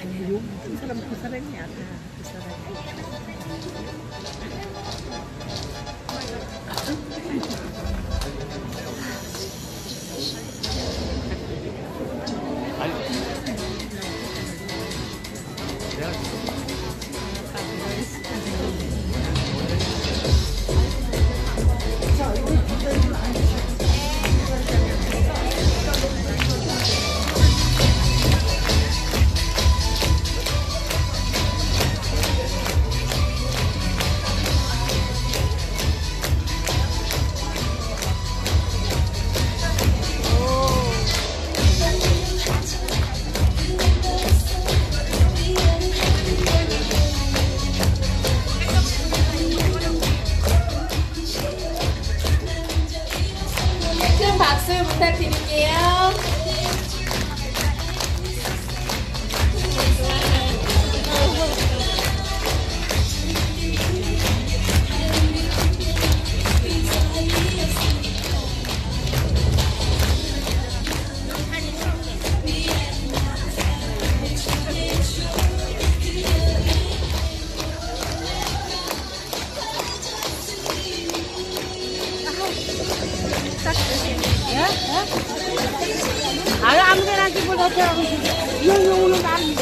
아니 여기 있던 사람 그 사람이야 다그 사람이 큰 박수 부탁드릴게요. हाम्रो आउँछ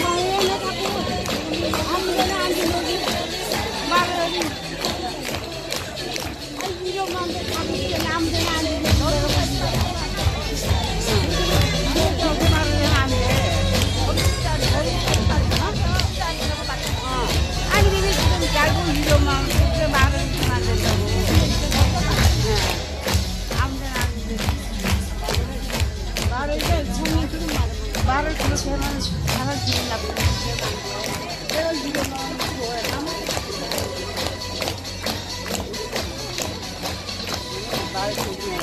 말, 말을 그렇게 하면 사람 기분 나쁘게 내가 좋아해. 말 조심해.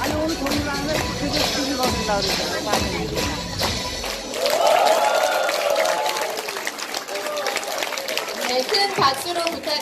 아니, 오늘 돈을 안 해. 그게 집이 거둔다 그러잖아. 큰 박수로 부탁.